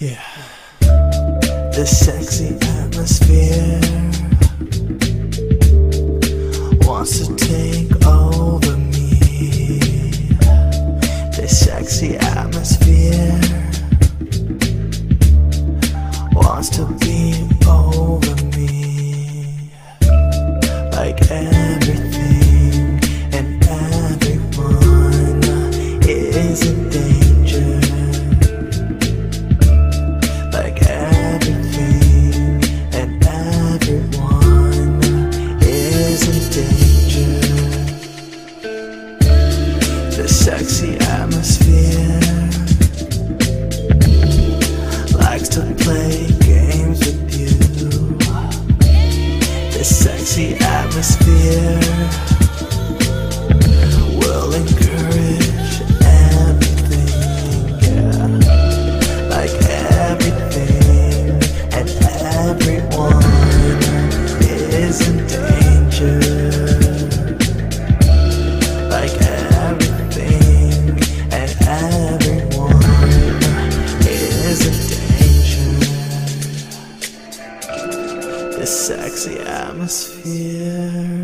Yeah. The sexy atmosphere sexy atmosphere. Likes to play games with you. This sexy atmosphere. the atmosphere.